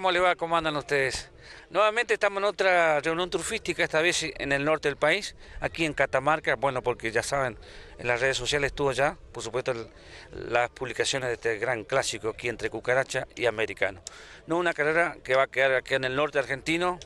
¿cómo le va? ¿Cómo andan ustedes? Nuevamente estamos en otra reunión turfística, esta vez en el norte del país, aquí en Catamarca, bueno, porque ya saben, en las redes sociales estuvo ya, por supuesto, las publicaciones de este gran clásico aquí entre Cucaracha y Americano. No una carrera que va a quedar aquí en el norte argentino,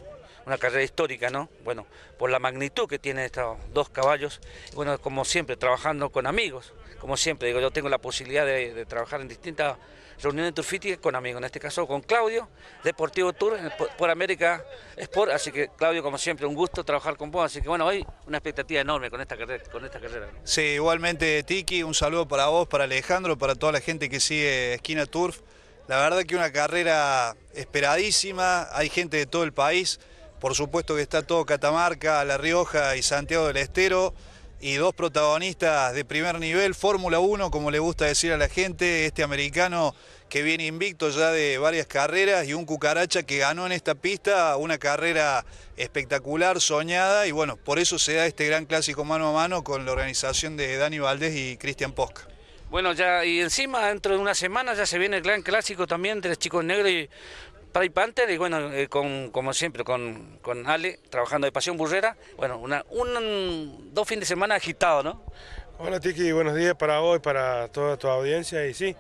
una carrera histórica, ¿no? Bueno, por la magnitud que tienen estos dos caballos, bueno, como siempre, trabajando con amigos, como siempre, digo, yo tengo la posibilidad de, trabajar en distintas reuniones turfísticas con amigos, en este caso con Claudio, Deportivo Tour, por América Sport, así que Claudio, como siempre, un gusto trabajar con vos, así que bueno, hoy una expectativa enorme con esta carrera. Con esta carrera Sí, igualmente Tiki, un saludo para vos, para Alejandro, para toda la gente que sigue Esquina Turf. La verdad que una carrera esperadísima, hay gente de todo el país, por supuesto que está todo Catamarca, La Rioja y Santiago del Estero. Y dos protagonistas de primer nivel, Fórmula 1, como le gusta decir a la gente, este americano que viene invicto ya de varias carreras y un cucaracha que ganó en esta pista una carrera espectacular, soñada, y bueno, por eso se da este gran clásico mano a mano con la organización de Dani Valdés y Cristian Posca. Bueno, ya y encima dentro de una semana ya se viene el gran clásico también entre los chicos negros y para Panther y bueno, eh, con, como siempre, con, con, Ale, trabajando de Pasión Burrera. Bueno, una, un, dos fines de semana agitados, ¿no? Hola Tiki, buenos días para vos y para toda tu audiencia. Y sí,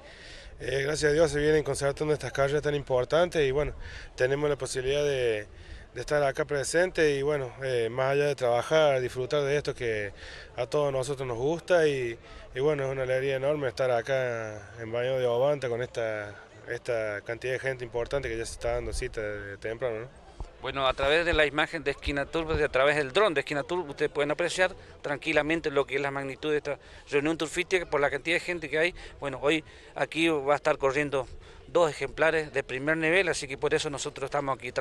eh, gracias a Dios se vienen concertando estas carreras tan importantes y bueno, tenemos la posibilidad de, estar acá presente y bueno, eh, más allá de trabajar, disfrutar de esto que a todos nosotros nos gusta y, bueno, es una alegría enorme estar acá en Baño de Obanta con esta esta cantidad de gente importante que ya se está dando cita temprano. ¿no? Bueno, a través de la imagen de Esquina Tour, a través del dron de Esquina Tour, ustedes pueden apreciar tranquilamente lo que es la magnitud de esta reunión turfística por la cantidad de gente que hay. Bueno, hoy aquí va a estar corriendo dos ejemplares de primer nivel, así que por eso nosotros estamos aquí.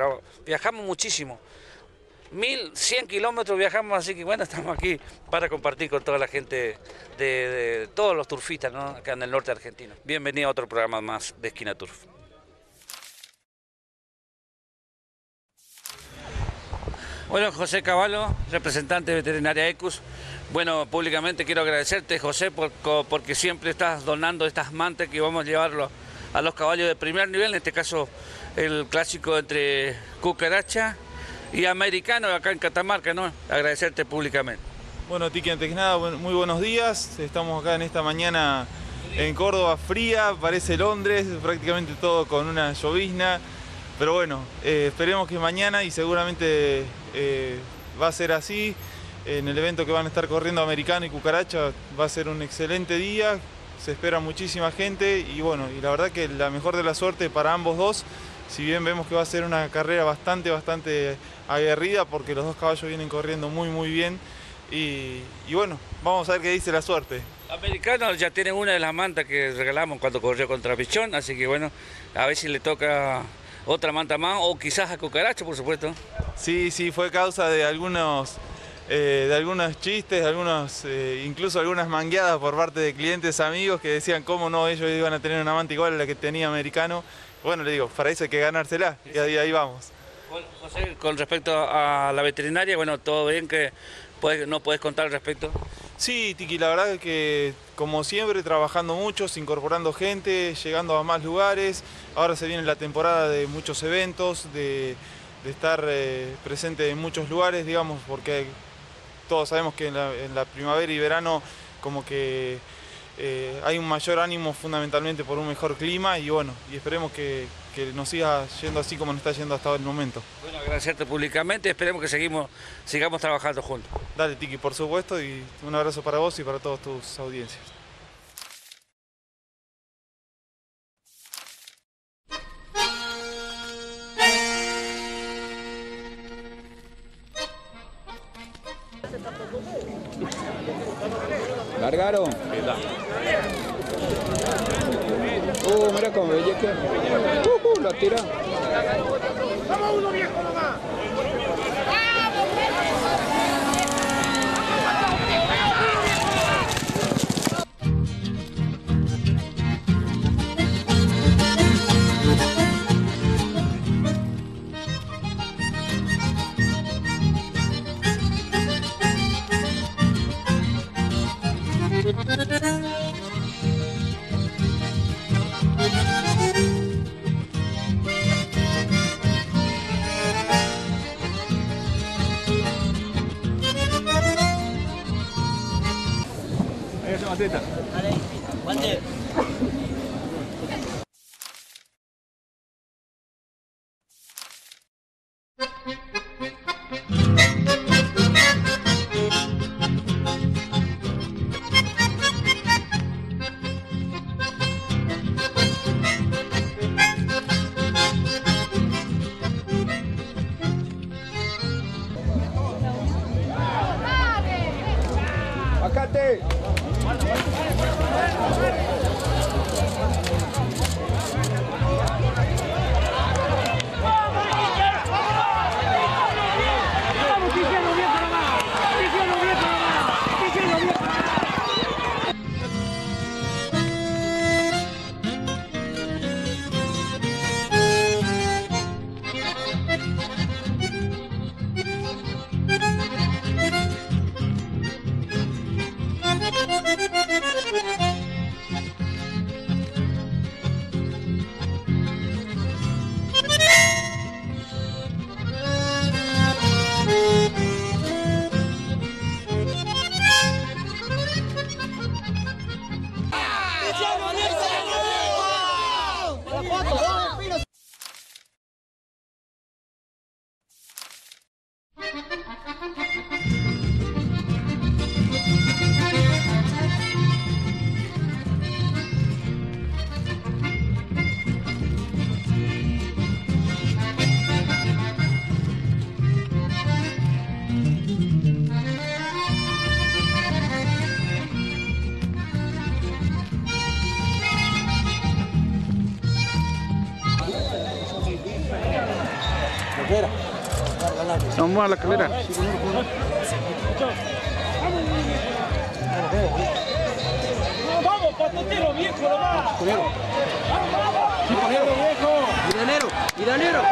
Viajamos muchísimo. 1100 kilómetros viajamos, así que bueno, estamos aquí para compartir con toda la gente de, todos los turfistas ¿no? acá en el norte argentino. Bienvenido a otro programa más de Esquina Turf. Bueno, José Caballo, representante de Veterinaria Ecus. Bueno, públicamente quiero agradecerte, José, porque siempre estás donando estas mantas que vamos a llevarlo a los caballos de primer nivel, en este caso el clásico entre Cucaracha y americano acá en Catamarca, ¿no? Agradecerte públicamente. Bueno, Tiki, antes que nada, muy buenos días. Estamos acá en esta mañana en Córdoba fría, parece Londres, prácticamente todo con una llovizna. Pero bueno, eh, esperemos que mañana y seguramente eh, va a ser así. En el evento que van a estar corriendo Americano y Cucaracha va a ser un excelente día. Se espera muchísima gente y bueno, y la verdad que la mejor de la suerte para ambos dos si bien vemos que va a ser una carrera bastante, bastante aguerrida porque los dos caballos vienen corriendo muy, muy bien. Y, bueno, vamos a ver qué dice la suerte. Americano ya tiene una de las mantas que regalamos cuando corrió contra Pichón, así que bueno, a ver si le toca otra manta más o quizás a Cucaracho, por supuesto. Sí, sí, fue causa de algunos, eh, de algunos chistes, algunos, eh, incluso algunas mangueadas por parte de clientes amigos que decían cómo no ellos iban a tener una manta igual a la que tenía Americano. Bueno, le digo, para eso hay que ganársela y ahí, ahí vamos. José, con respecto a la veterinaria, bueno, todo bien que no puedes contar al respecto. Sí, Tiki, la verdad es que como siempre trabajando mucho, incorporando gente, llegando a más lugares. Ahora se viene la temporada de muchos eventos, de, estar eh, presente en muchos lugares, digamos, porque todos sabemos que en la primavera y verano como que eh, hay un mayor ánimo fundamentalmente por un mejor clima y bueno, y esperemos que, nos siga yendo así como nos está yendo hasta el momento. Bueno, agradecerte públicamente, esperemos que seguimos, sigamos trabajando juntos. Dale, Tiki, por supuesto, y un abrazo para vos y para todas tus audiencias. Vamos a la calera. Milanero, milanero.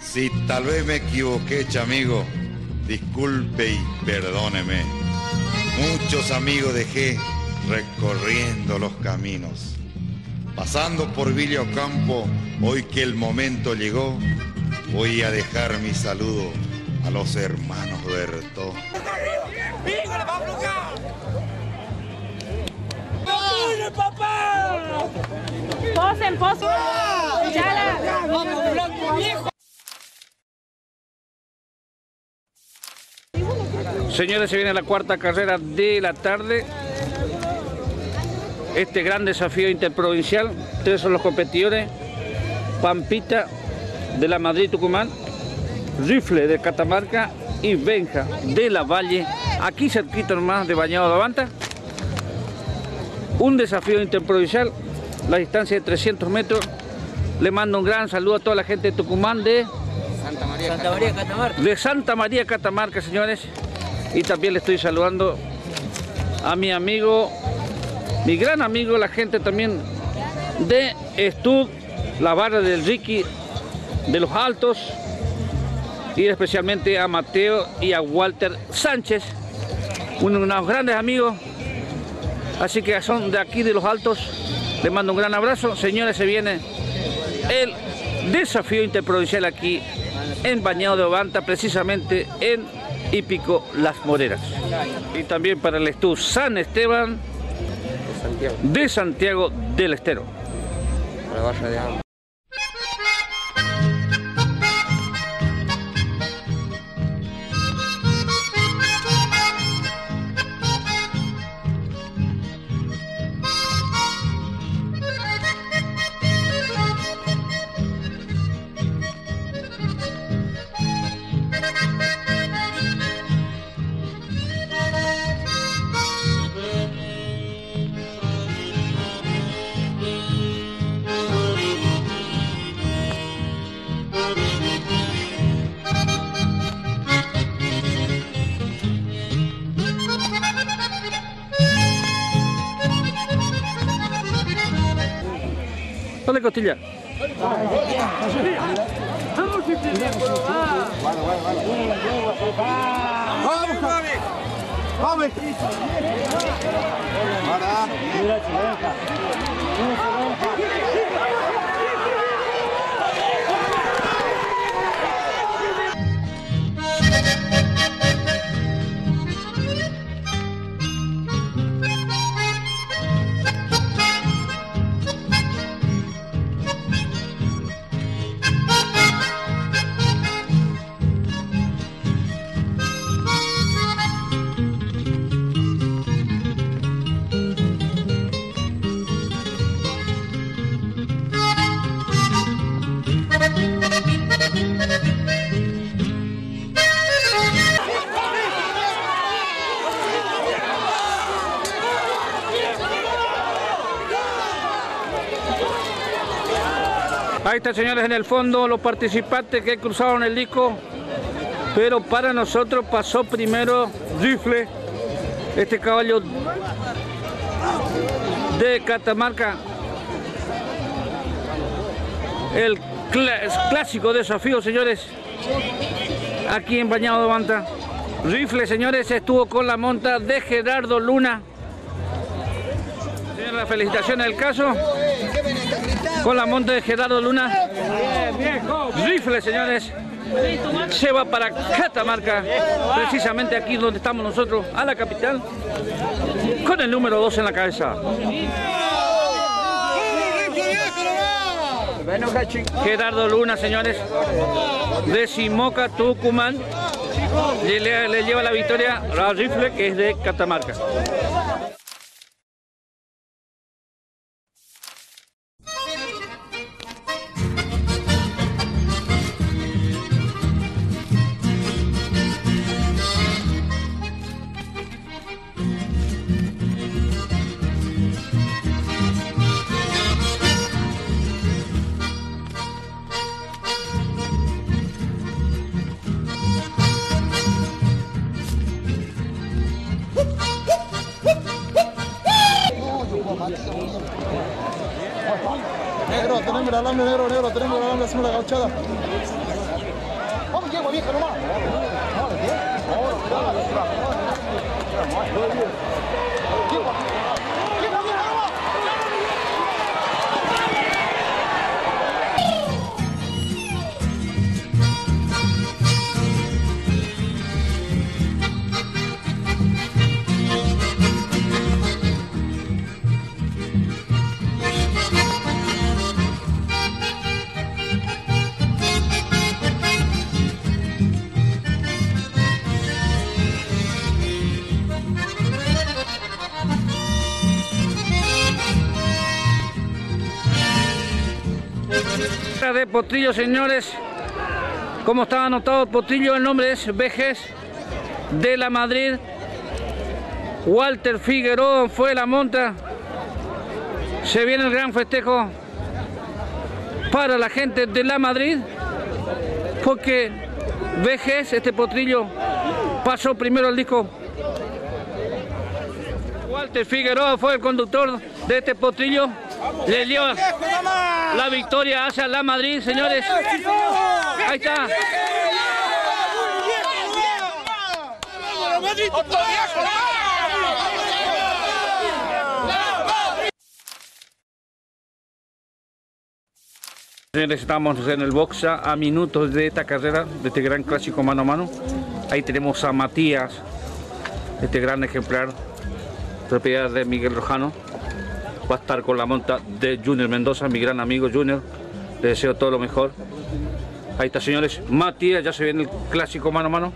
Si tal vez me equivoqué, chamigo, disculpe y perdóneme. Muchos amigos dejé recorriendo los caminos. Pasando por Villa Ocampo, hoy que el momento llegó, voy a dejar mi saludo a los hermanos Berto. Posen, posen. Chala. Señores, se viene la cuarta carrera de la tarde. Este gran desafío interprovincial. Tres son los competidores. Pampita de la Madrid Tucumán, Rifle de Catamarca y Benja de la Valle, aquí cerquita nomás de Bañado de Avanta. Un desafío interprovincial, la distancia de 300 metros. Le mando un gran saludo a toda la gente de Tucumán de Santa María Catamarca. de Santa María Catamarca, señores. Y también le estoy saludando a mi amigo, mi gran amigo, la gente también de Estud, la barra del Ricky, de los Altos, y especialmente a Mateo y a Walter Sánchez, uno de unos grandes amigos. Así que son de aquí de los Altos. Les mando un gran abrazo. Señores, se viene el desafío interprovincial aquí en Bañado de Ovanta, precisamente en Hípico Las Moreras. Y también para el Estú San Esteban de Santiago del Estero. La barra de agua. Dale costilla. ¡Vamos! ¡Vamos! Están, señores, en el fondo los participantes que cruzaron el disco. Pero para nosotros pasó primero Rifle, este caballo de Catamarca. El cl- clásico desafío, señores, aquí en Bañado de Banta. Rifle, señores, estuvo con la monta de Gerardo Luna. Señores, las felicitaciones del caso. Con la monta de Gerardo Luna. Rifle, señores. Se va para Catamarca, precisamente aquí donde estamos nosotros, a la capital, con el número 2 en la cabeza. Gerardo Luna, señores, de Simoca, Tucumán, le, le- le lleva la victoria a Rifle, que es de Catamarca. Potrillo, señores. Como estaba anotado Potrillo, el nombre es Vejes de la Madrid. Walter Figueroa fue la monta. Se viene el gran festejo para la gente de la Madrid. Porque Vejes, este potrillo, pasó primero el disco. Walter Figueroa fue el conductor de este potrillo. Le dio la victoria hacia la Madrid, señores. Ahí está. Señores, estamos en el boxa a minutos de esta carrera, de este gran clásico mano a mano. Ahí tenemos a Matías, este gran ejemplar, propiedad de Miguel Rojano. Va a estar con la monta de Junior Mendoza, mi gran amigo Junior. Le deseo todo lo mejor. Ahí está, señores. Matías, ya se viene el clásico mano a mano.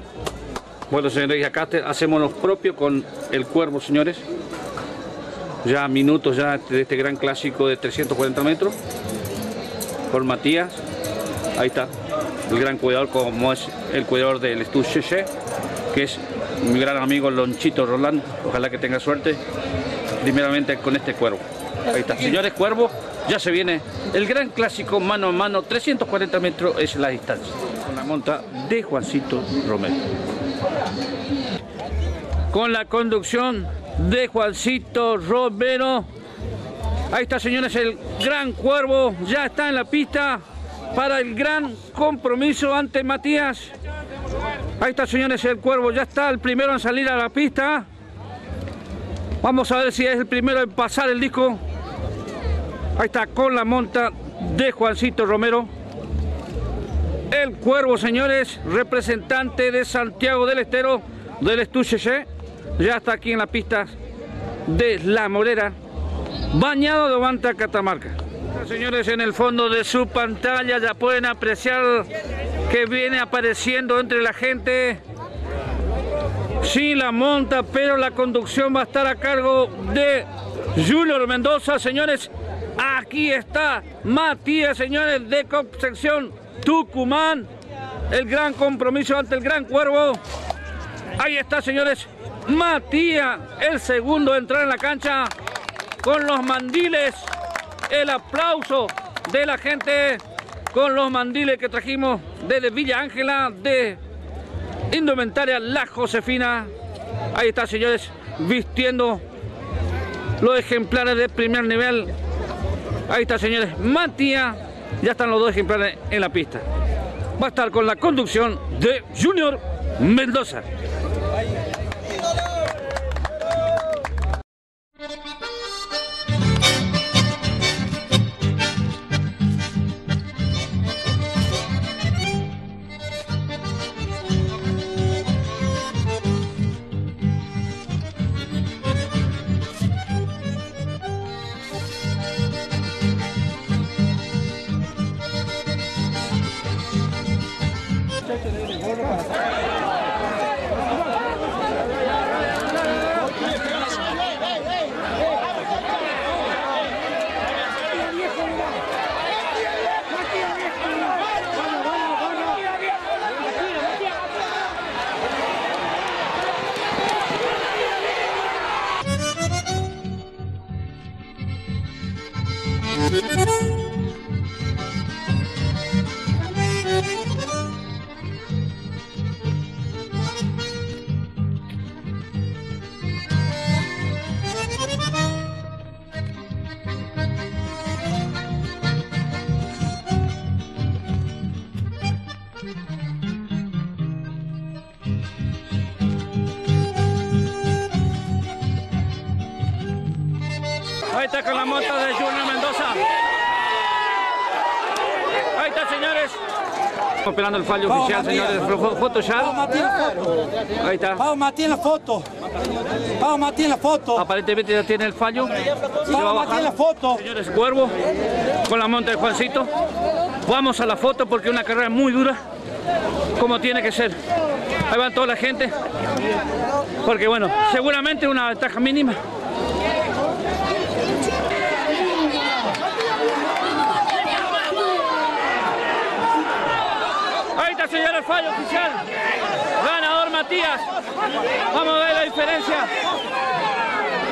Bueno, señores, y acá hacemos lo propio con el cuervo, señores. Ya minutos ya de este gran clásico de 340 metros. Con Matías. Ahí está. El gran cuidador, como es el cuidador del Cheche, que es mi gran amigo Lonchito Roland. Ojalá que tenga suerte. Primeramente con este cuervo. Ahí está. Señores, cuervo, ya se viene el gran clásico mano a mano. 340 metros es la distancia. Con la monta de Juancito Romero. Con la conducción de Juancito Romero. Ahí está, señores, el gran cuervo ya está en la pista para el gran compromiso ante Matías. Ahí está, señores, el cuervo ya está el primero en salir a la pista. Vamos a ver si es el primero en pasar el disco. Ahí está, con la monta de Juancito Romero. El Cuervo, señores, representante de Santiago del Estero, del Estuche, ya está aquí en la pista de La Morera, bañado de Ovanta Catamarca. Señores, en el fondo de su pantalla ya pueden apreciar que viene apareciendo entre la gente. Sí, la monta, pero la conducción va a estar a cargo de Junior Mendoza, señores. Aquí está Matías, señores, de Concepción Tucumán. El gran compromiso ante el Gran Cuervo. Ahí está, señores. Matías, el segundo a entrar en la cancha con los mandiles. El aplauso de la gente con los mandiles que trajimos desde Villa Ángela de Indumentaria La Josefina. Ahí está, señores, vistiendo los ejemplares de primer nivel. Ahí está, señores, Matías. Ya están los dos ejemplares en la pista. Va a estar con la conducción de Junior Mendoza. El fallo oficial, Matías. señores. Fo- Foto ya. Vamos, Matías, foto. Ahí está. Vamos, Matías, la foto. Vamos, Matías, la foto. Aparentemente ya tiene el fallo. Se va a bajar. La foto. Señores, Cuervo con la monta de Juancito. Vamos a la foto porque es una carrera muy dura, como tiene que ser. Ahí van toda la gente. Porque bueno, seguramente una ventaja mínima. Fallo oficial. Ganador Matías. Vamos a ver la diferencia.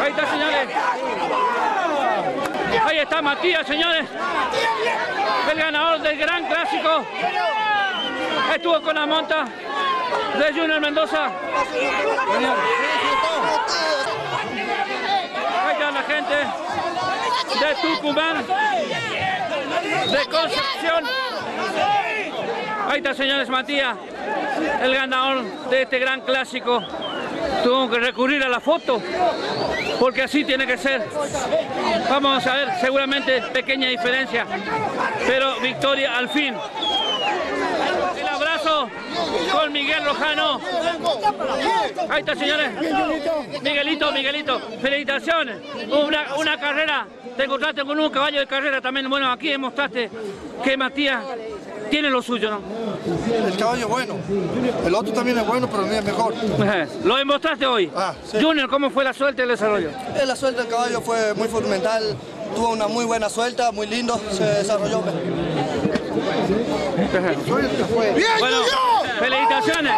Ahí está, señores. Ahí está Matías, señores. El ganador del gran clásico. Estuvo con la monta de Junior Mendoza. Ahí está la gente de Tucumán, de Concepción. Ahí está, señores, Matías, el ganador de este gran clásico. Tuvo que recurrir a la foto, porque así tiene que ser. Vamos a ver, seguramente pequeña diferencia, pero victoria al fin. El abrazo con Miguel Rojano. Ahí está, señores. Miguelito, Miguelito, felicitaciones. Una, una carrera, te encontraste con un caballo de carrera también. Bueno, aquí demostraste que Matías tiene lo suyo, ¿no? El caballo es bueno. El otro también es bueno, pero el mío es mejor. Lo demostraste hoy. Junior, ¿cómo fue la suerte del desarrollo? Eh, La suelta del caballo fue muy fundamental. Tuvo una muy buena suelta, muy lindo, se desarrolló. Bueno, felicitaciones.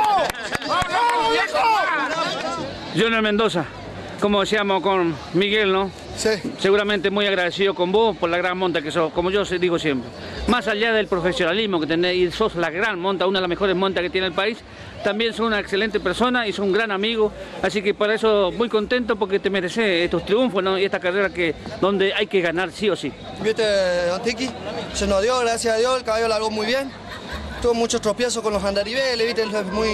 Junior Mendoza, como decíamos con Miguel, ¿no? Sí. Seguramente muy agradecido con vos por la gran monta que sos, como yo digo siempre. Más allá del profesionalismo que tenés y sos la gran monta, una de las mejores montas que tiene el país, también sos una excelente persona y sos un gran amigo. Así que por eso muy contento porque te mereces estos triunfos ¿no? y esta carrera que donde hay que ganar sí o sí. Viste, Don Tiki, se nos dio, gracias a Dios, el caballo largó muy bien. Tuvo muchos tropiezos con los andariveles, viste, es muy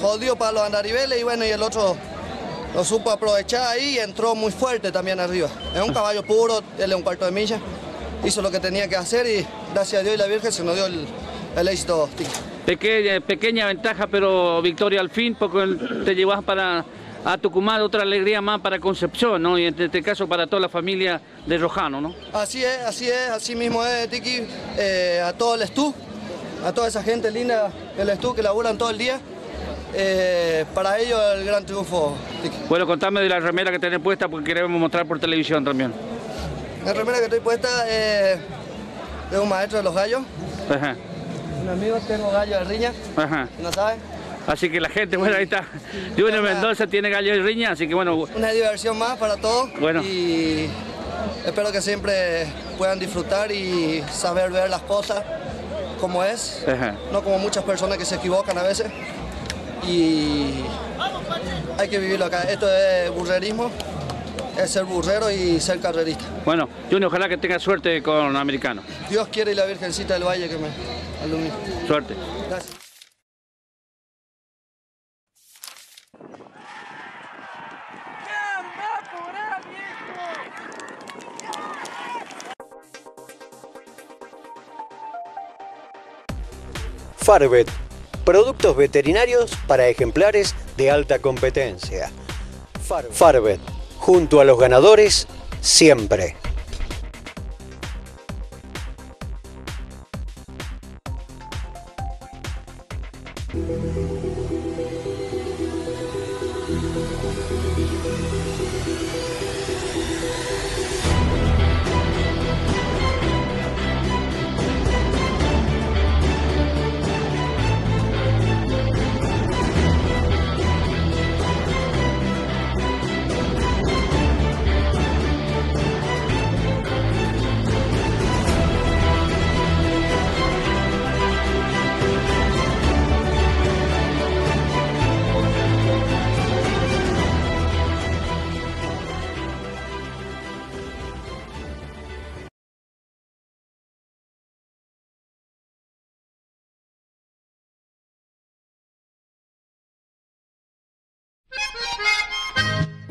jodido para los andariveles y bueno, y el otro lo supo aprovechar ahí y entró muy fuerte también arriba. Es un caballo puro, él es un cuarto de milla. hizo lo que tenía que hacer y gracias a Dios y la Virgen se nos dio el, el éxito. Tiki. Pequeña, pequeña ventaja, pero victoria al fin, porque te llevas para a Tucumán otra alegría más para Concepción, ¿no? Y en este caso para toda la familia de Rojano, ¿no? Así es, así es, así mismo es, Tiki. Eh, a todo el Estú, a toda esa gente linda del Estú que laburan todo el día. Eh, para ellos el gran triunfo. Bueno, contame de la remera que tenés puesta porque queremos mostrar por televisión también. La remera que estoy puesta eh, de un maestro de los gallos, Ajá, un amigo, tengo gallo de riña, ajá. ¿no sabes? Así que la gente, bueno, ahí está. Junior Mendoza tiene gallo y riña, así que bueno, Una diversión más para todos Bueno. y espero que siempre puedan disfrutar y saber ver las cosas como es, Ajá. no como muchas personas que se equivocan a veces. Y hay que vivirlo acá. Esto es burrerismo, es ser burrero y ser carrerista. bueno, Junior, ojalá que tenga suerte con Americano. Dios quiere y la Virgencita del Valle que me alumne. Suerte. Gracias. Farbet, productos veterinarios para ejemplares de alta competencia. Far- Farbet, junto a los ganadores, siempre.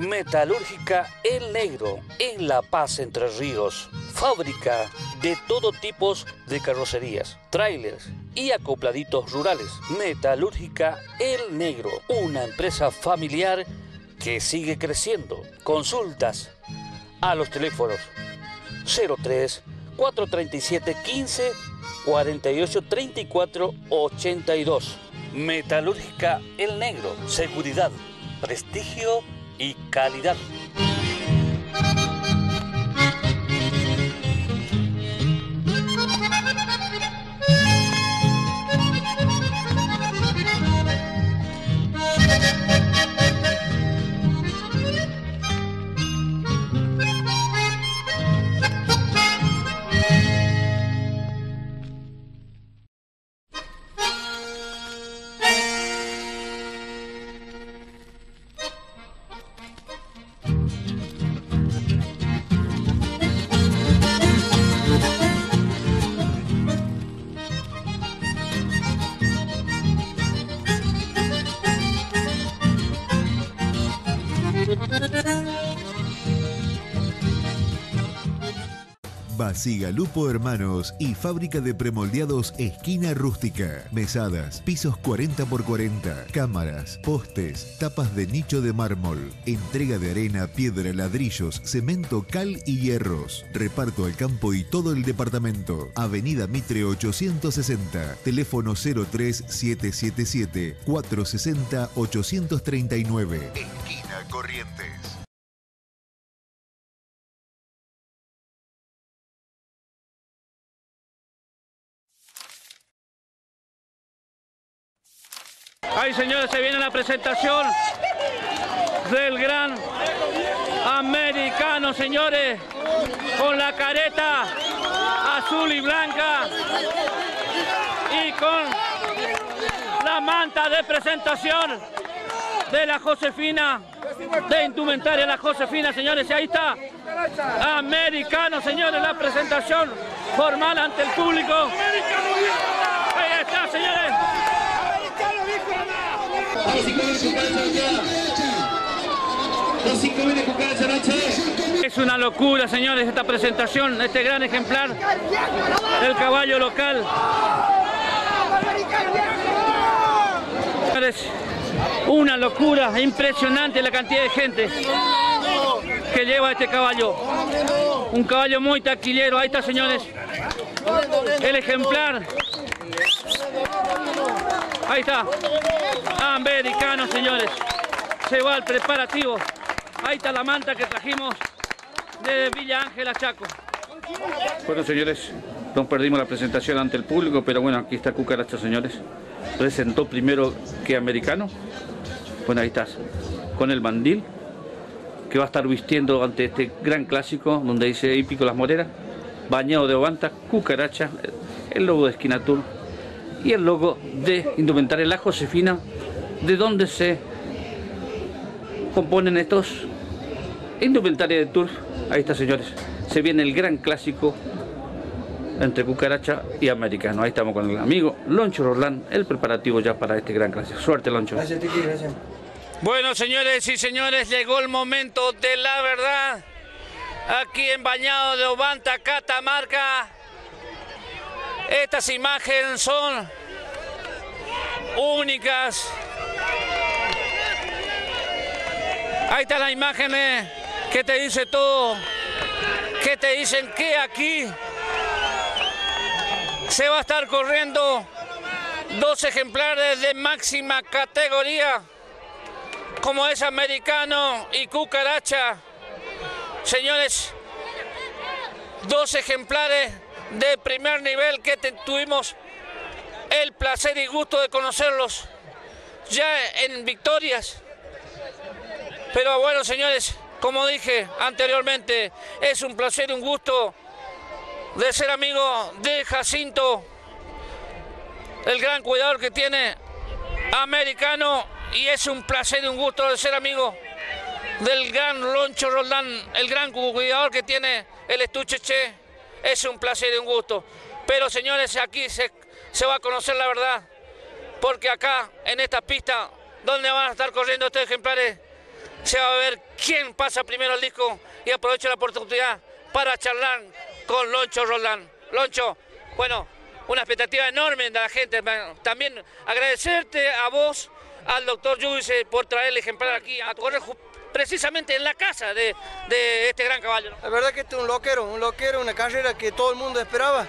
Metalúrgica El Negro, en La Paz, Entre Ríos. Fábrica de todo tipo de carrocerías, trailers y acopladitos rurales. Metalúrgica El Negro, una empresa familiar que sigue creciendo. Consultas a los teléfonos 03 437 15 48 34 82. Metalúrgica El Negro, seguridad, prestigio y calidad. Basigalupo Hermanos y fábrica de premoldeados Esquina Rústica. Mesadas, pisos 40 x 40, cámaras, postes, tapas de nicho de mármol, entrega de arena, piedra, ladrillos, cemento, cal y hierros. Reparto al campo y todo el departamento. Avenida Mitre 860, teléfono 03777 460 839. Esquina Corrientes. Ay, señores, se viene la presentación del gran americano, señores, con la careta azul y blanca y con la manta de presentación de la Josefina, de indumentaria la Josefina, señores, y ahí está, americano, señores, la presentación formal ante el público. Ahí está, señores. Es una locura, señores, esta presentación, este gran ejemplar del caballo local. Señores, una locura, impresionante la cantidad de gente que lleva este caballo. Un caballo muy taquillero, ahí está, señores. El ejemplar. Ahí está. Americano, señores. Se va al preparativo. Ahí está la manta que trajimos de Villa Ángela Chaco. Bueno, señores, nos perdimos la presentación ante el público, pero bueno, aquí está Cucaracha, señores. Presentó primero que americano. Bueno, ahí estás, con el mandil, que va a estar vistiendo ante este gran clásico, donde dice Hípico Las Moreras, bañado de ovanta, Cucaracha, el logo de Esquina Tour y el logo de Indumentaria La Josefina, de donde se componen estos indumentaria de Tour. Ahí está, señores. Se viene el gran clásico entre Cucaracha y Americano. Ahí estamos con el amigo Loncho Rolán, el preparativo ya para este gran clásico. Suerte, Loncho. Gracias, Tiki, gracias. Bueno, señores y señores, llegó el momento de la verdad. Aquí en Bañado de Obanta, Catamarca. Estas imágenes son únicas. Ahí están las imágenes que te dice todo. Que te dicen que aquí se va a estar corriendo dos ejemplares de máxima categoría, como es americano y cucaracha. Señores, dos ejemplares de primer nivel que tuvimos el placer y gusto de conocerlos ya en victorias. Pero bueno, señores, como dije anteriormente, es un placer y un gusto de ser amigo de Jacinto, el gran cuidador que tiene americano, y es un placer y un gusto de ser amigo del gran Loncho Roldán, el gran cuidador que tiene el estuche Che. Es un placer y un gusto. Pero señores, aquí se, va a conocer la verdad, porque acá, en esta pista, donde van a estar corriendo estos ejemplares, se va a ver quién pasa primero al disco y aprovecho la oportunidad para charlar con Loncho Roldán. Loncho, bueno, una expectativa enorme de la gente. También agradecerte a vos, al doctor Yudice, por traer el ejemplar aquí a correr precisamente en la casa de, de este gran caballo. ¿no? La verdad que este es un loquero, un loquero, una carrera que todo el mundo esperaba.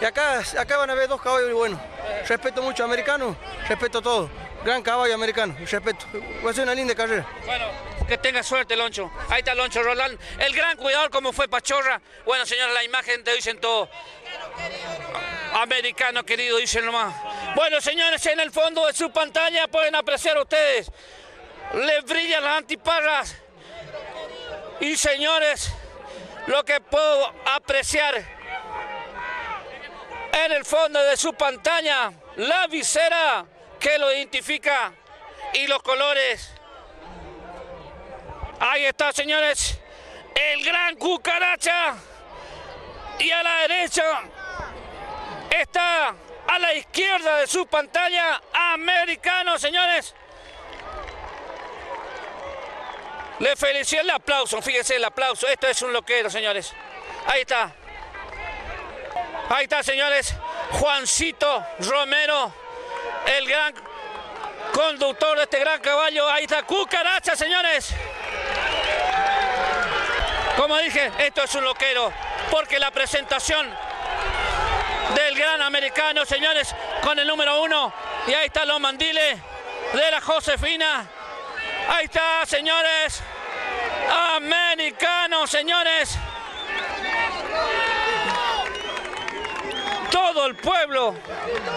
Y acá, acá van a ver dos caballos buenos. Respeto mucho a americano, respeto todo. Gran caballo americano, respeto. Va a ser una linda carrera. Bueno, que tenga suerte, Loncho. Ahí está Loncho Roland, el gran cuidador como fue Pachorra. Bueno, señores, la imagen te dicen todo. Americano querido, dicen nomás. Bueno, señores, en el fondo de su pantalla pueden apreciar ustedes. Les brillan las antiparras. Y señores, lo que puedo apreciar en el fondo de su pantalla, la visera que lo identifica y los colores. Ahí está, señores, el gran cucaracha. Y a la derecha está a la izquierda de su pantalla americano, señores. Le felicito el aplauso, fíjense el aplauso. Esto es un loquero, señores. Ahí está. Ahí está, señores. Juancito Romero, el gran conductor de este gran caballo. Ahí está Cucaracha, señores. Como dije, esto es un loquero, porque la presentación del gran americano, señores, con el número uno, y ahí están los mandiles de la Josefina. Ahí está, señores, americano, señores. Todo el pueblo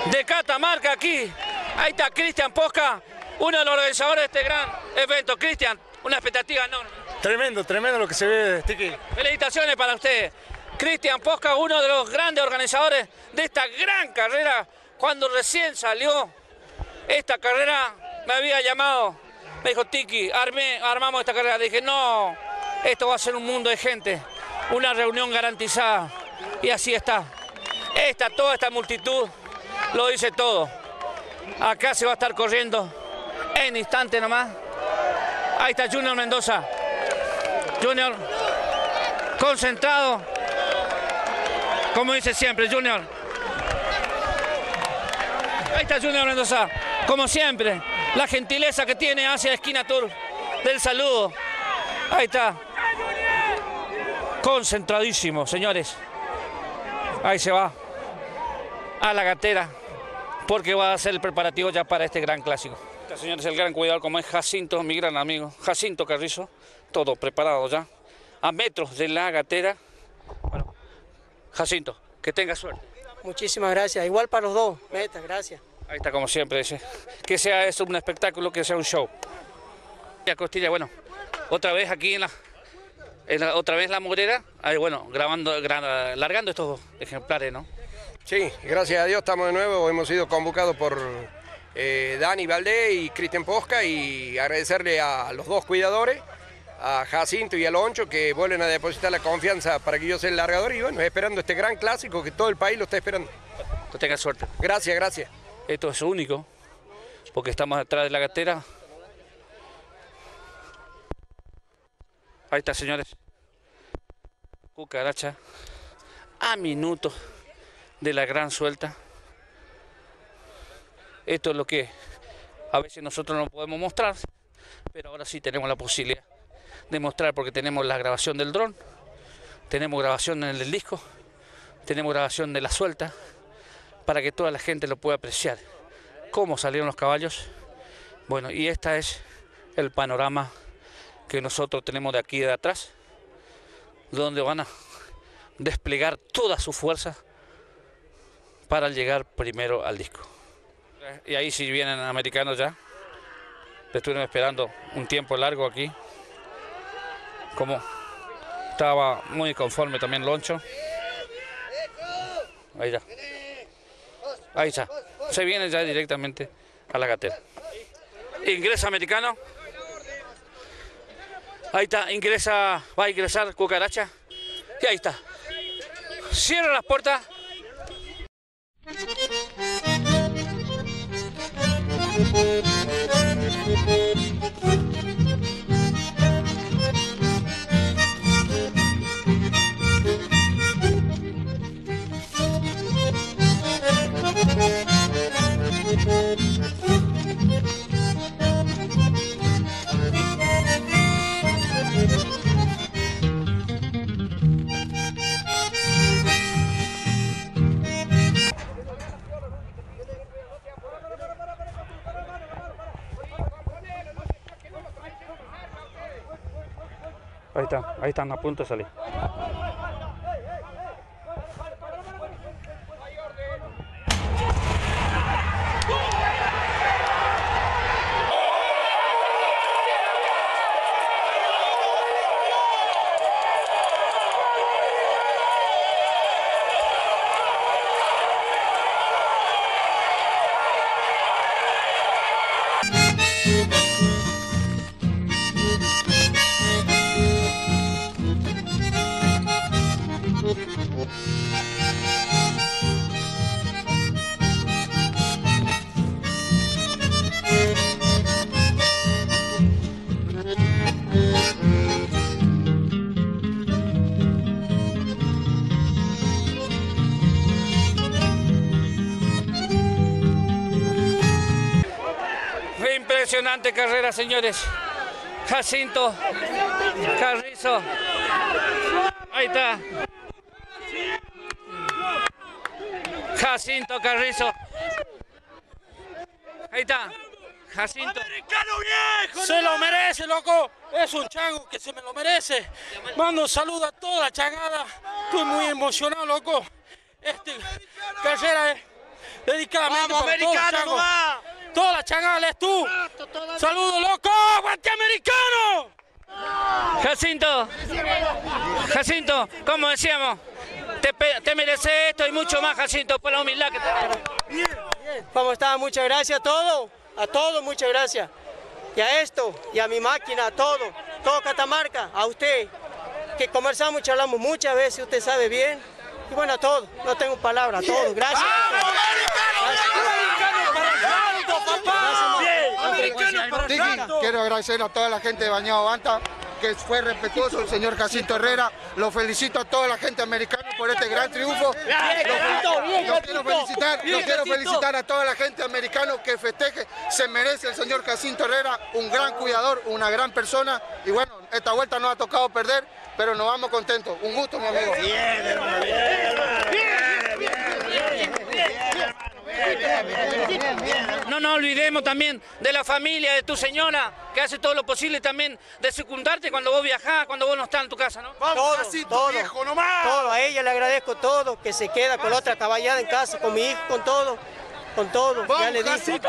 de Catamarca aquí. Ahí está Cristian Posca, uno de los organizadores de este gran evento. Cristian, una expectativa enorme. Tremendo, tremendo lo que se ve, Tiki. Felicitaciones para usted. Cristian Posca, uno de los grandes organizadores de esta gran carrera. Cuando recién salió esta carrera, me había llamado. Me dijo, Tiki, armé, armamos esta carrera. Dije, no, esto va a ser un mundo de gente. Una reunión garantizada. Y así está. Esta, toda esta multitud lo dice todo. Acá se va a estar corriendo en instante nomás. Ahí está Junior Mendoza. Junior, concentrado. Como dice siempre, Junior. Ahí está Junior Mendoza. Como siempre, la gentileza que tiene hacia Esquina Tour del saludo. Ahí está. Concentradísimo, señores. Ahí se va. A la gatera. Porque va a ser el preparativo ya para este gran clásico. Este, señores, el gran cuidado como es Jacinto, mi gran amigo. Jacinto Carrizo. Todo preparado ya. A metros de la gatera. Bueno, Jacinto, que tenga suerte. Muchísimas gracias. Igual para los dos. Meta, gracias. Ahí está como siempre, dice. Que sea eso un espectáculo, que sea un show. Ya Costilla, bueno, otra vez aquí en la, en la- otra vez la morera, ahí bueno, grabando, gra- largando estos ejemplares, ¿no? Sí, gracias a Dios estamos de nuevo. Hemos sido convocados por eh, Dani Valdés y Cristian Posca y agradecerle a los dos cuidadores, a Jacinto y a Loncho, que vuelven a depositar la confianza para que yo sea el largador y bueno, esperando este gran clásico que todo el país lo está esperando. Que tenga suerte. Gracias, gracias. Esto es único, porque estamos atrás de la gatera. Ahí está, señores. Cucaracha. A minutos de la gran suelta. Esto es lo que a veces nosotros no podemos mostrar, pero ahora sí tenemos la posibilidad de mostrar porque tenemos la grabación del dron, tenemos grabación en el disco, tenemos grabación de la suelta, para que toda la gente lo pueda apreciar. Cómo salieron los caballos. Bueno, y este es el panorama que nosotros tenemos de aquí de atrás, donde van a desplegar toda su fuerza para llegar primero al disco. Y ahí si vienen americanos ya, estuvieron esperando un tiempo largo aquí, como estaba muy conforme también Loncho. Ahí ya. Ahí está. Se viene ya directamente a la gatera. Ingresa americano. Ahí está, ingresa, va a ingresar cucaracha. Y ahí está. Cierra las puertas. Están, a punto de salir. Impresionante carrera, señores. Jacinto Carrizo. Ahí está. Jacinto Carrizo. Ahí está. Jacinto. Se lo merece, loco. Es un chango que se me lo merece. Mando un saludo a toda la changada. Estoy muy emocionado, loco. Este carrera es dedicadamente Vamos, para todos los americano, changos. Toda la changada lees tú. Saludos, loco. ¡Aguante americano! Jacinto. Jacinto, como decíamos, te, te mereces esto y mucho más, Jacinto, por la humildad que tenés. ¿Cómo está? Muchas gracias a todos, a todos muchas gracias. Y a esto, y a mi máquina, a todo, todo Catamarca, a usted, que conversamos y charlamos muchas veces, usted sabe bien. Y bueno, a todos, no tengo palabras, a todos, gracias. Quiero agradecer a toda la gente de Bañado Banta que fue respetuoso el señor Jacinto Herrera. Lo felicito a toda la gente americana por este gran triunfo. Lo quiero felicitar, quiero felicitar a toda la gente americana que festeje. Se merece el señor Jacinto Herrera, un gran cuidador, una gran persona. Y bueno, esta vuelta nos ha tocado perder, pero nos vamos contentos. Un gusto, mi amigo. No nos olvidemos también de la familia, de tu señora, que hace todo lo posible también de secundarte cuando vos viajás, cuando vos no estás en tu casa, ¿no? todo, todo, todo, a ella le agradezco todo, que se queda con la otra caballada en casa, con mi hijo, con todo, con todo, ya le dije.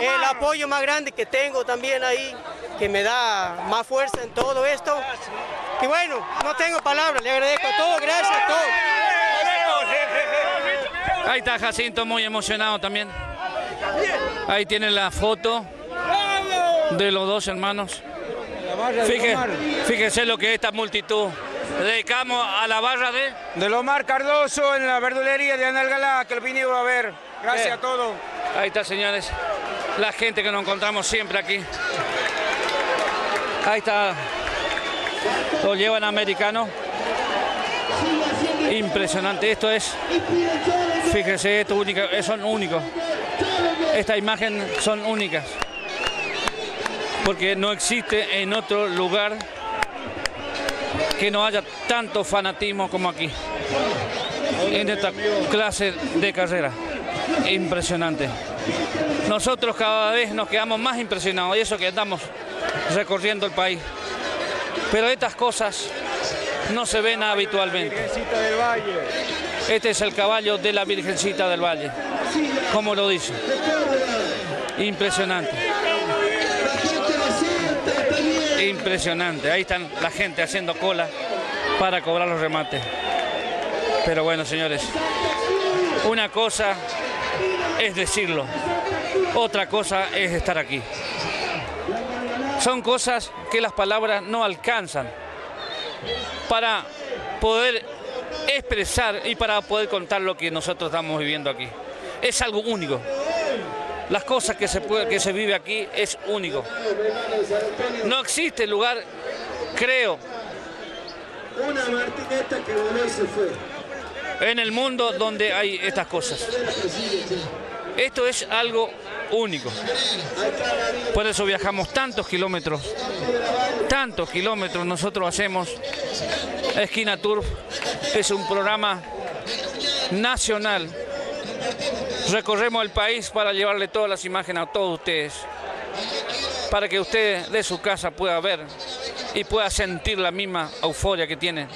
El apoyo más grande que tengo también ahí, que me da más fuerza en todo esto. Y bueno, no tengo palabras, le agradezco a todos, gracias a todos. Ahí está Jacinto muy emocionado también. Ahí tienen la foto de los dos hermanos. Fíjese, fíjese lo que es esta multitud. Dedicamos a la barra de... De Lomar Cardoso en la verdulería de Analgalá, que lo vinieron a ver. Gracias a todos. Ahí está, señores. La gente que nos encontramos siempre aquí. Ahí está. Lo llevan americano. Impresionante. Esto es. Fíjese, esto eh, son únicos. Esta imagen son únicas. Porque no existe en otro lugar que no haya tanto fanatismo como aquí. En esta clase de carrera. Impresionante. Nosotros cada vez nos quedamos más impresionados y eso que andamos recorriendo el país. Pero estas cosas no se ven habitualmente. Este es el caballo de la Virgencita del Valle, como lo dice. Impresionante. Impresionante. Ahí están la gente haciendo cola para cobrar los remates. Pero bueno, señores, una cosa es decirlo, otra cosa es estar aquí. Son cosas que las palabras no alcanzan para poder expresar y para poder contar lo que nosotros estamos viviendo aquí. Es algo único. Las cosas que se, puede, que se vive aquí es único. No existe lugar, creo, en el mundo donde hay estas cosas. Esto es algo único. Por eso viajamos tantos kilómetros, tantos kilómetros nosotros hacemos. Esquina Tour es un programa nacional. Recorremos el país para llevarle todas las imágenes a todos ustedes, para que usted de su casa pueda ver y pueda sentir la misma euforia que tiene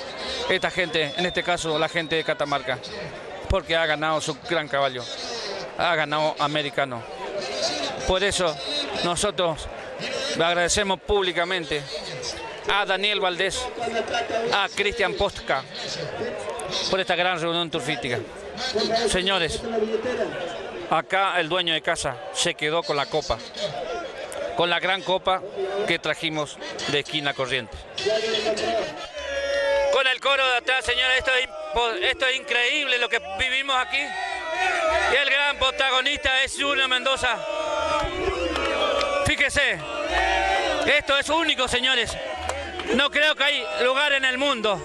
esta gente, en este caso la gente de Catamarca, porque ha ganado su gran caballo, ha ganado americano. Por eso nosotros le agradecemos públicamente a Daniel Valdés, a Cristian Postka, por esta gran reunión turfística. Señores, acá el dueño de casa se quedó con la copa, con la gran copa que trajimos de esquina corriente. Con el coro de atrás, señores, esto es, esto es increíble lo que vivimos aquí. Y el gran protagonista es Junior Mendoza. Fíjese, esto es único, señores. No creo que hay lugar en el mundo.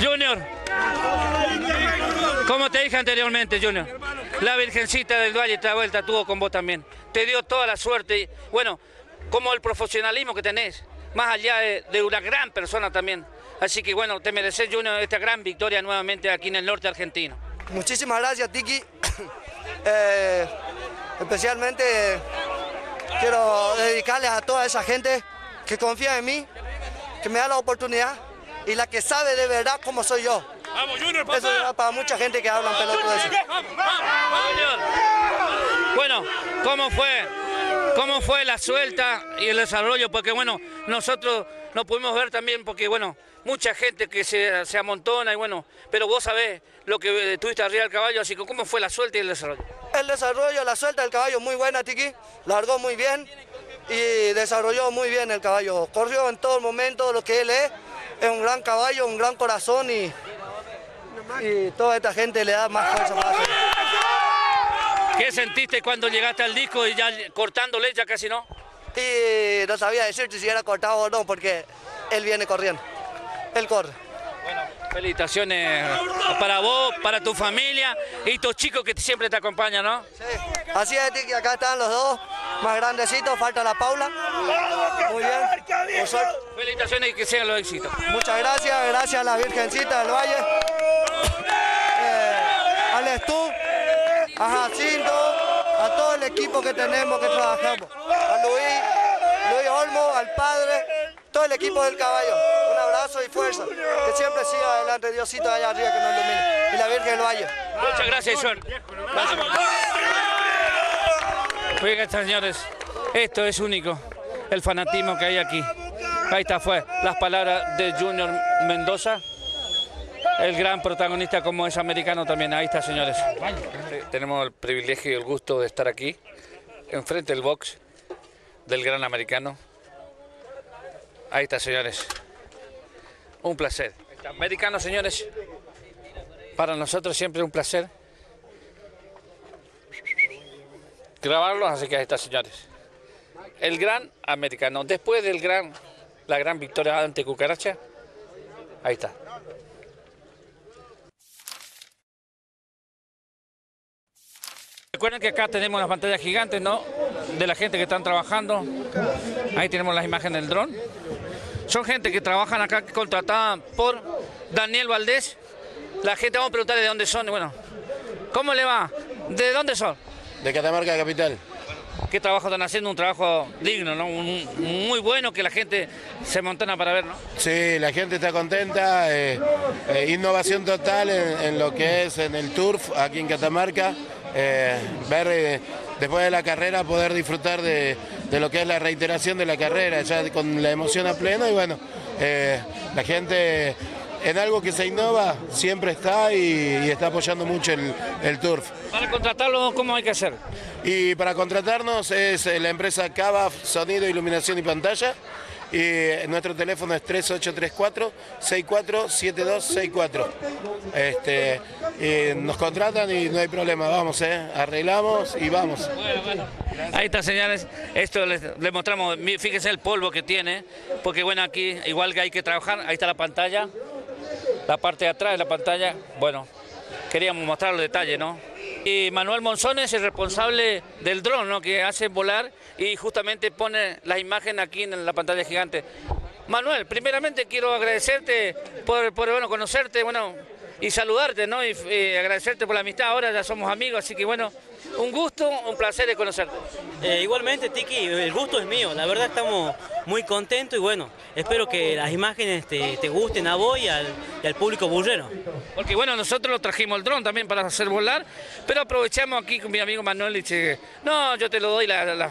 Junior, como te dije anteriormente, Junior, la Virgencita del Valle esta vuelta tuvo con vos también. Te dio toda la suerte. Y, bueno, como el profesionalismo que tenés, más allá de, una gran persona también. Así que bueno, te mereces, Junior, esta gran victoria nuevamente aquí en el norte argentino. Muchísimas gracias, Tiki. Eh, especialmente quiero dedicarles a toda esa gente que confía en mí, que me da la oportunidad y la que sabe de verdad cómo soy yo. Eso es para mucha gente que hablan pelota de eso. Bueno, ¿cómo fue? ¿Cómo fue la suelta y el desarrollo? Porque bueno, nosotros no pudimos ver también porque bueno, mucha gente que se, se amontona y bueno, pero vos sabés lo que tuviste arriba del caballo, así que ¿cómo fue la suelta y el desarrollo? El desarrollo, la suelta del caballo muy buena, Tiki. Largó muy bien y desarrolló muy bien el caballo. Corrió en todo momento lo que él es. Es un gran caballo, un gran corazón y, y toda esta gente le da más fuerza hacer. ¿Qué sentiste cuando llegaste al disco y ya cortándole ya casi no? Y no sabía decirte si era cortado o no, porque él viene corriendo. Él corre. Felicitaciones para vos, para tu familia y tus chicos que siempre te acompañan, ¿no? Así es, Tiki, acá están los dos más grandecitos, falta la Paula. Muy bien. Por suerte. Felicitaciones y que sean los éxitos. Muchas gracias, gracias a la Virgencita del Valle, eh, al Estú, a Jacinto, a todo el equipo que tenemos que trabajamos, a Luis, Luis Olmo, al padre, todo el equipo del caballo. Un abrazo y fuerza, que siempre siga adelante, Diosito allá arriba que nos ilumine, y la Virgen del Valle. Muchas gracias, Joan. Oigan, señores, esto es único, el fanatismo que hay aquí. Ahí está, fue las palabras de Junior Mendoza, el gran protagonista como es americano también. Ahí está, señores. Sí, tenemos el privilegio y el gusto de estar aquí, enfrente del box del gran americano. Ahí está, señores. Un placer. Americano, señores. Para nosotros siempre un placer grabarlos, así que ahí está, señores. El gran americano. Después del gran, la gran victoria ante Cucaracha, ahí está. Recuerden que acá tenemos las pantallas gigantes, ¿no? De la gente que están trabajando. Ahí tenemos las imágenes del dron. Son gente que trabajan acá contratada por Daniel Valdés. La gente, vamos a preguntarle de dónde son. Bueno, ¿cómo le va? ¿De dónde son? De Catamarca Capital. ¿Qué trabajo están haciendo? Un trabajo digno, ¿no? Un- muy bueno que la gente se montana para ver, ¿no? Sí, la gente está contenta. eh, eh, innovación total en, en lo que es en el turf aquí en Catamarca. eh, ver después de la carrera poder disfrutar de, de lo que es la reiteración de la carrera, ya con la emoción a pleno y bueno, eh, la gente en algo que se innova siempre está y, y está apoyando mucho el, el turf. Para contratarlo, ¿cómo hay que hacer? Y para contratarnos es eh, la empresa Cava Sonido, Iluminación y Pantalla. Eh, nuestro teléfono es 3834-647264. Este, nos contratan y no hay problema, vamos, eh, arreglamos y vamos. Ahí está, señores. Esto les, les mostramos, fíjense el polvo que tiene, porque bueno, aquí igual que hay que trabajar, ahí está la pantalla, la parte de atrás de la pantalla, bueno, queríamos mostrar los detalles, ¿no? Y Manuel Monzón es el responsable del dron, ¿no? Que hace volar y justamente pone las imágenes aquí en la pantalla gigante. Manuel, primeramente quiero agradecerte por, por bueno, conocerte, bueno, y saludarte, ¿no? Y, y agradecerte por la amistad, ahora ya somos amigos, así que bueno, un gusto, un placer de conocerte. Eh, igualmente, Tiki, el gusto es mío. La verdad estamos muy contentos y bueno, espero que las imágenes te, te gusten a vos y al, y al público burrero. Porque bueno, nosotros lo trajimos el dron también para hacer volar, pero aprovechamos aquí con mi amigo Manuel y dice, no, yo te lo doy la, la-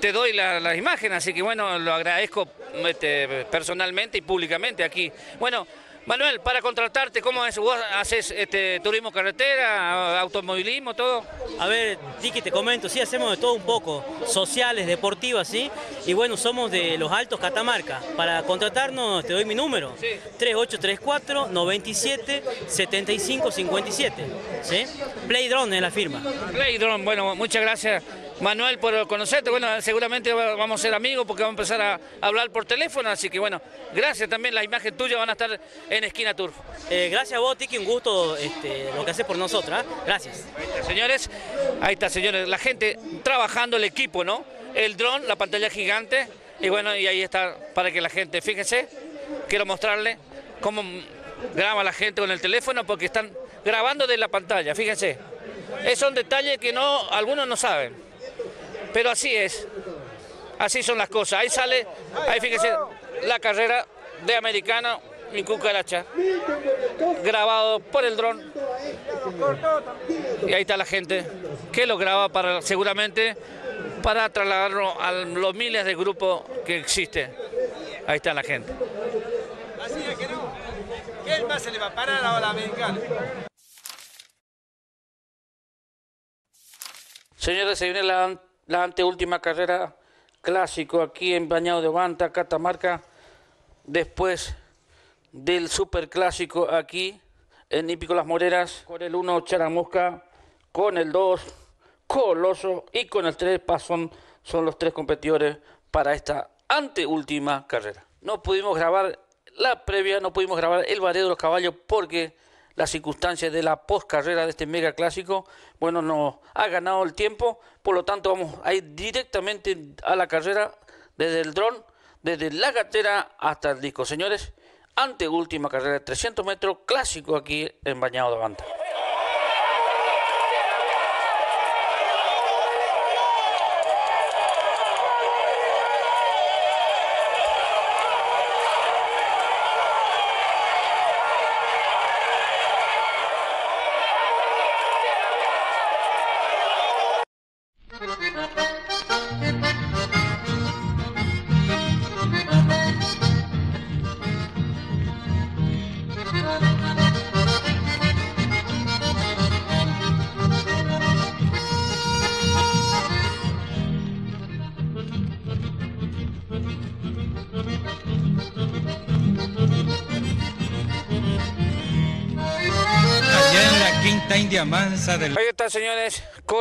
te doy la, la imagen, así que bueno, lo agradezco este, personalmente y públicamente aquí. Bueno, Manuel, para contratarte, ¿cómo es? ¿Vos haces este, turismo carretera, automovilismo, todo? A ver, Tiki, te comento, sí, hacemos de todo un poco, sociales, deportivas, ¿sí? Y bueno, somos de los Altos Catamarca. Para contratarnos, te doy mi número. 3834 97 75 57. ¿Sí? Play Drone es la firma. Play Drone, bueno, muchas gracias Manuel por conocerte. Bueno, seguramente va- vamos a ser amigos porque vamos a empezar a hablar por teléfono, así que bueno, gracias también. La imagen tuya van a estar en Esquina Tour. Eh, gracias a vos, Tiki, un gusto este, lo que haces por nosotros. ¿ah? Gracias. Señores, ahí está, señores, la gente trabajando el equipo, ¿no? El dron, la pantalla gigante, y bueno, y ahí está para que la gente, fíjense, quiero mostrarle cómo graba la gente con el teléfono porque están grabando de la pantalla, fíjense. Esos son detalles que no, algunos no saben, pero así es, así son las cosas. Ahí sale, ahí fíjense, la carrera de americano y cucaracha, grabado por el dron. Y ahí está la gente que lo graba para seguramente para trasladarlo a los miles de grupos que existen. Ahí está la gente. Así es que no. ¿Qué más se le va a parar a la americana? Señores, se viene la, la anteúltima carrera clásico aquí en Bañado de Banta, Catamarca, después del superclásico aquí en Hípico Las Moreras, con el 1 Charamusca, con el 2 Coloso y con el 3 Pasón, son los tres competidores para esta anteúltima carrera. no pudimos grabar la previa, no pudimos grabar el barrio de los caballos porque las circunstancias de la post carrera de este mega clásico, bueno, nos ha ganado el tiempo, por lo tanto vamos a ir directamente a la carrera desde el dron, desde la gatera hasta el disco. Señores, ante última carrera de 300 metros, clásico aquí en Bañado de Banta.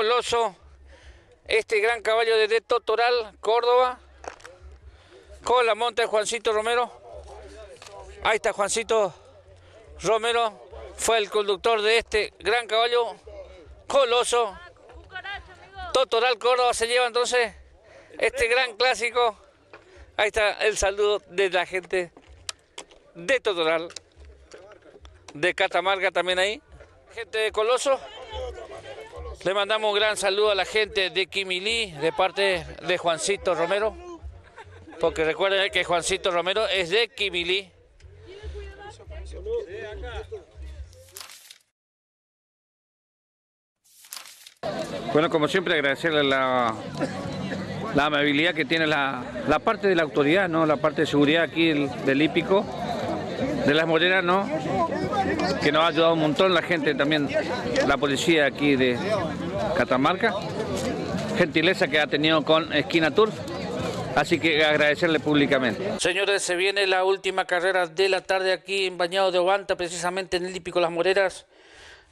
Coloso, este gran caballo de Totoral, Córdoba, con la monta de Juancito Romero. Ahí está Juancito Romero, fue el conductor de este gran caballo, Coloso. Totoral, Córdoba se lleva entonces este gran clásico. Ahí está el saludo de la gente de Totoral, de Catamarca también ahí gente de Coloso. Le mandamos un gran saludo a la gente de Quimilí, de parte de Juancito Romero. Porque recuerden que Juancito Romero es de Quimilí. Bueno, como siempre agradecerle la, amabilidad que tiene la, la, parte de la autoridad, ¿no? la parte de seguridad aquí del, del hípico, de las moreras, ¿no? que nos ha ayudado un montón la gente también, la policía aquí de Catamarca, gentileza que ha tenido con Esquina Turf. Así que agradecerle públicamente. Señores, se viene la última carrera de la tarde aquí en Bañado de Ovanta, precisamente en el Hípico Las Moreras.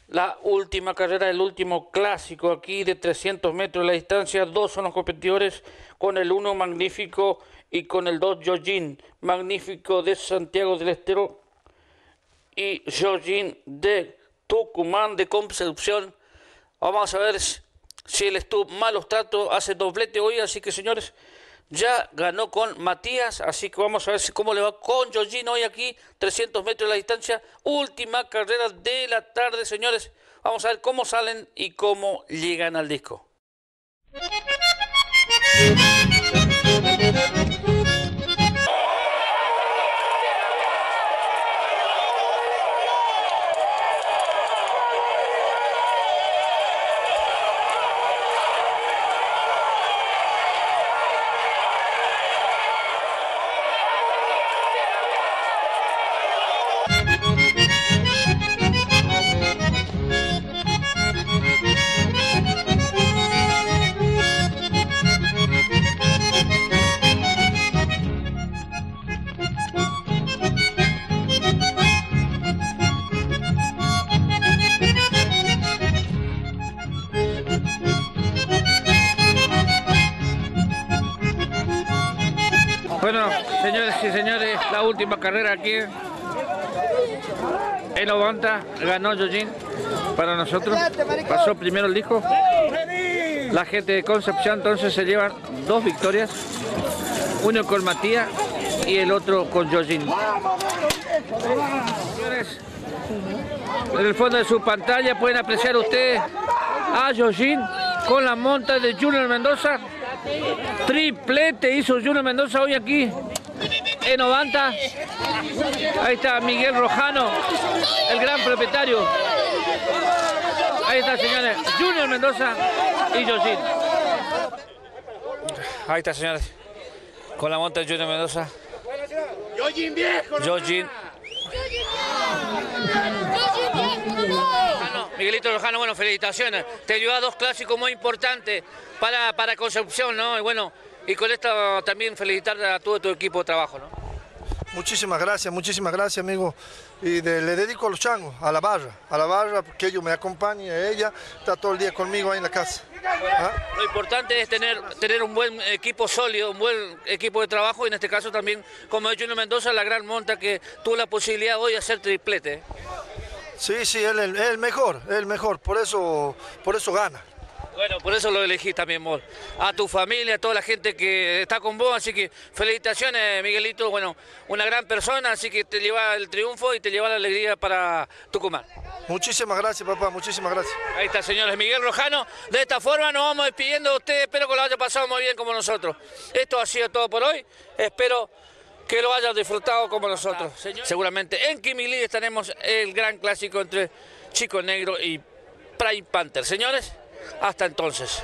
La última carrera, el último clásico aquí de 300 metros de la distancia. Dos son los competidores, con el uno magnífico y con el dos Yojin, magnífico de Santiago del Estero y Jorgin de Tucumán de Concepción. Vamos a ver si él estuvo malos tratos, hace doblete hoy, así que señores, ya ganó con Matías, así que vamos a ver cómo le va con Jorgin hoy aquí, 300 metros de la distancia, última carrera de la tarde, señores. Vamos a ver cómo salen y cómo llegan al disco. Última carrera aquí. En Ovanta, ganó Yojin. Para nosotros, pasó primero el disco. La gente de Concepción entonces se llevan dos victorias, uno con Matías y el otro con Yojin. En el fondo de su pantalla pueden apreciar ustedes a Yojin con la monta de Junior Mendoza. Triplete hizo Junior Mendoza hoy aquí en Ovanta. Ahí está Miguel Rojano, el gran propietario. Ahí está, señores. Junior Mendoza y Yoshin. Ahí está, señores. Con la monta de Junior Mendoza. Yojin viejo. Miguelito Rojano, bueno, felicitaciones. Te lleva dos clásicos muy importantes para, para Concepción, ¿no? Y bueno, y con esto también felicitar a todo tu equipo de trabajo, ¿no? Muchísimas gracias, muchísimas gracias, amigo. Y le dedico a los changos, a la barra, a la barra, que ellos me acompañen, a ella, está todo el día conmigo ahí en la casa. Lo importante es tener, tener un buen equipo sólido, un buen equipo de trabajo y en este caso también, como ha Junior Mendoza, la gran monta que tuvo la posibilidad hoy de hacer triplete. Sí, sí, él es el mejor, es el mejor, por eso, por eso gana. Bueno, por eso lo elegí también vos. A tu familia, a toda la gente que está con vos, así que felicitaciones, Miguelito. Bueno, una gran persona, así que te lleva el triunfo y te lleva la alegría para Tucumán. Muchísimas gracias, papá, muchísimas gracias. Ahí está, señores. Miguel Rojano. De esta forma nos vamos despidiendo de ustedes. Espero que lo haya pasado muy bien como nosotros. Esto ha sido todo por hoy. Espero que lo hayan disfrutado como nosotros. Seguramente en Kimili estaremos el gran clásico entre Chico Negro y Prime Panther. Señores, hasta entonces.